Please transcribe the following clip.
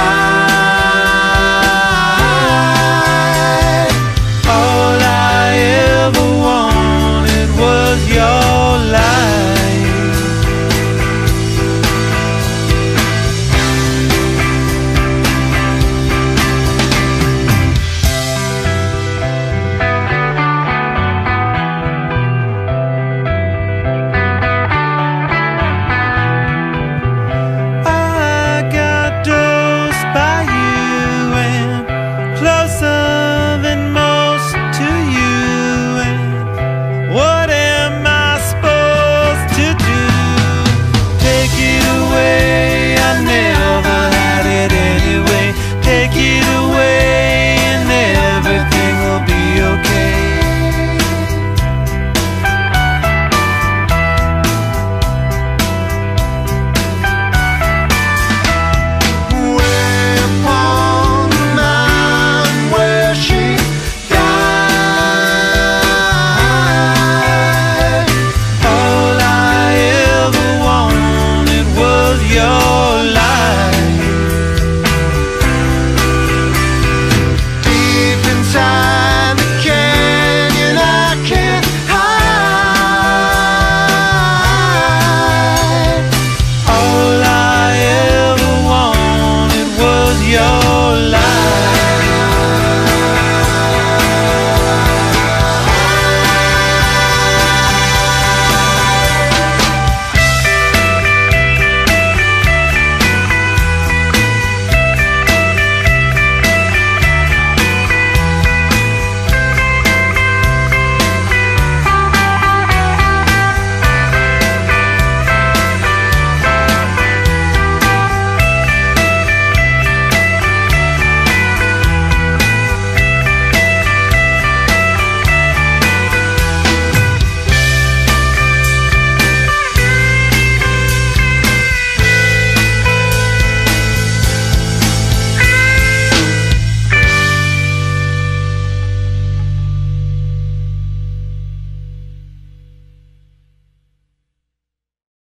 high.